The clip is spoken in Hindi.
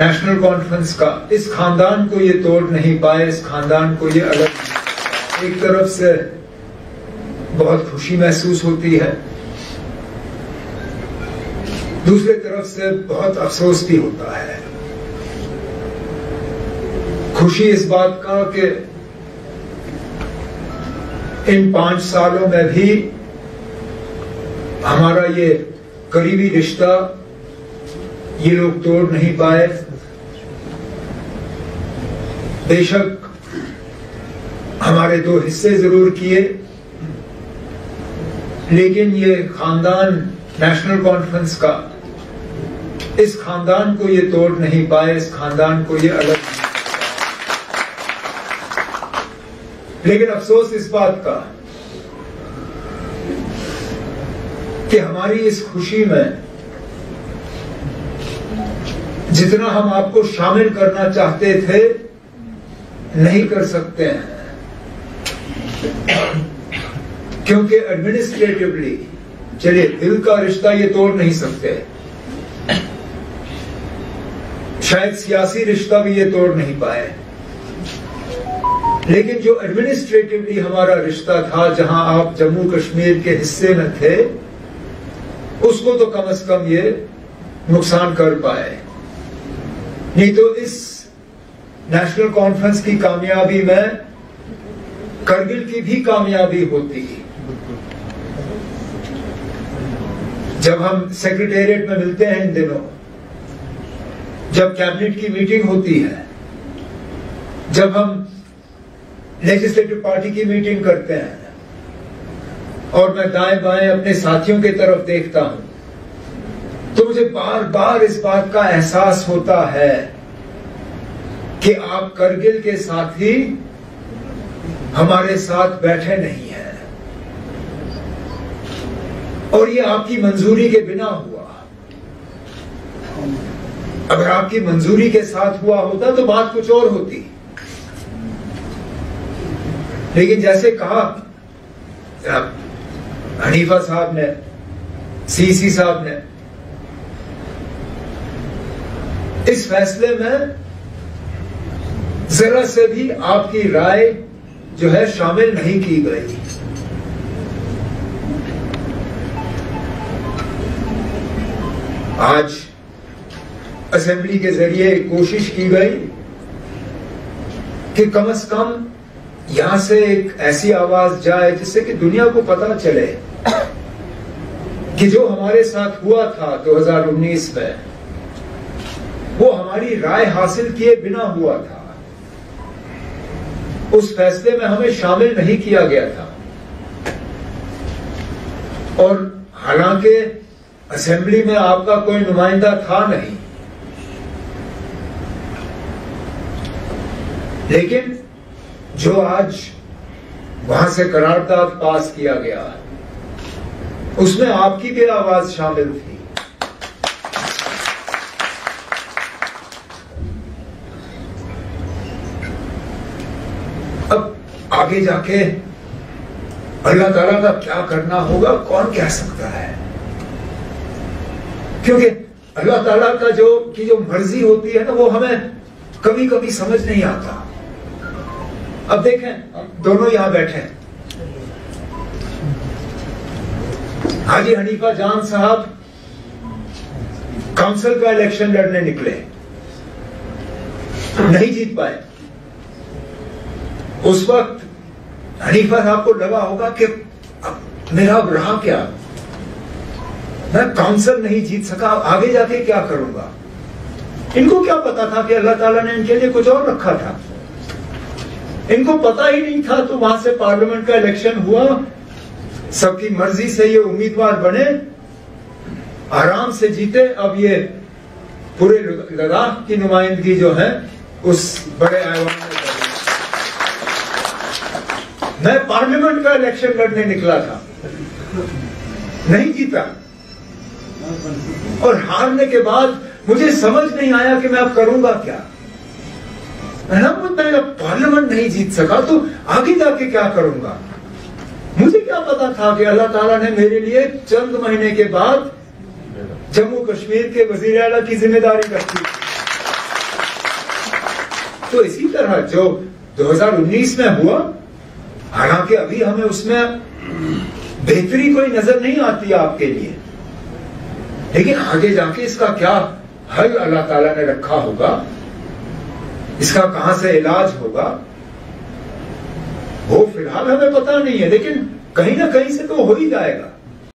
नेशनल कॉन्फ्रेंस का। इस खानदान को ये तोड़ नहीं पाए, इस खानदान को ये अलग एक तरफ़ से बहुत खुशी महसूस होती है, दूसरी तरफ़ से बहुत अफसोस भी होता है। खुशी इस बात का कि इन पाँच सालों में भी हमारा ये करीबी रिश्ता ये लोग तोड़ नहीं पाए। बेशक हमारे दो हिस्से ज़रूर किए, लेकिन ये खानदान नेशनल कॉन्फ्रेंस का, इस खानदान को ये तोड़ नहीं पाए, इस खानदान को ये अलग लेकिन अफसोस इस बात का कि हमारी इस खुशी में जितना हम आपको शामिल करना चाहते थे नहीं कर सकते हैं। क्योंकि एडमिनिस्ट्रेटिवली चलिए, दिल का रिश्ता ये तोड़ नहीं सकते। शायद सियासी रिश्ता भी ये तोड़ नहीं पाए। लेकिन जो एडमिनिस्ट्रेटिवली हमारा रिश्ता था, जहाँ आप जम्मू कश्मीर के हिस्से में थे, उसको तो कम से कम ये नुकसान कर पाए। नहीं तो इस नेशनल कॉन्फ्रेंस की कामयाबी में करगिल की भी कामयाबी होती है। जब हम सेक्रेटेरिएट में मिलते हैं इन दिनों, जब कैबिनेट की मीटिंग होती है, जब हम लेजिस्लेटिव पार्टी की मीटिंग करते हैं, और मैं दाएँ बाएँ अपने साथियों की तरफ़ देखता हूँ तो मुझे बार बार इस बात का एहसास होता है कि आप करगिल के साथ ही हमारे साथ बैठे नहीं हैं। और ये आपकी मंजूरी के बिना हुआ। अगर आपकी मंजूरी के साथ हुआ होता तो बात कुछ और होती। लेकिन जैसे कहा हनीफा साहब ने, सीसी साहब ने, इस फैसले में जरा से भी आपकी राय जो है शामिल नहीं की गई। आज असेंबली के ज़रिए कोशिश की गई कि कम से कम यहाँ से एक ऐसी आवाज़ जाए जिससे कि दुनिया को पता चले कि जो हमारे साथ हुआ था 2019 में, वो हमारी राय हासिल किए बिना हुआ था। उस फैसले में हमें शामिल नहीं किया गया था। और हालाँकि असेंबली में आपका कोई नुमाइंदा था नहीं। लेकिन जो आज वहाँ से करारदाद पास किया गया, उसमें आपकी भी आवाज़ शामिल थी अब आगे जाके अल्लाह ताला का क्या करना होगा, कौन कह सकता है? क्योंकि अल्लाह ताला का जो, की जो मर्ज़ी होती है ना, वो हमें कभी कभी समझ नहीं आता। अब देखें दोनों यहाँ बैठे हैं। हाजी हनीफा जान साहब काउंसिल का इलेक्शन लड़ने निकले। नहीं जीत पाए। उस वक्त हनीफा साहब को लगा होगा कि अब मेरा अब रहा क्या? मैं काउंसिल नहीं जीत सका आगे जाके क्या करूँगा? इनको क्या पता था कि अल्लाह ताला ने इनके लिए कुछ और रखा था? इनको पता ही नहीं था तो वहाँ से पार्लियामेंट का इलेक्शन हुआ। सबकी मर्ज़ी से ये उम्मीदवार बने, आराम से जीते। अब ये पूरे लद्दाख की नुमाइंदगी जो है, उस बड़े आयोजन में पार्लियामेंट का इलेक्शन लड़ने निकला था। नहीं जीता। और हारने के बाद मुझे समझ नहीं आया कि मैं अब करूँगा क्या। मैं पार्लियामेंट नहीं जीत सका तो आगे जाके क्या करूँगा? मुझे क्या पता था कि अल्लाह ताला ने मेरे लिए चंद महीने के बाद जम्मू कश्मीर के वज़ीर अला की ज़िम्मेदारी रखी तो इसी तरह जो 2019 में हुआ हालाँकि अभी हमें उसमें बेहतरी कोई नज़र नहीं आती आपके लिए। लेकिन आगे जाके इसका क्या हल अल्लाह ताला ने रखा होगा, इसका कहाँ से इलाज होगा, वो फ़िलहाल हमें पता नहीं है, लेकिन कहीं ना कहीं से तो हो ही जाएगा।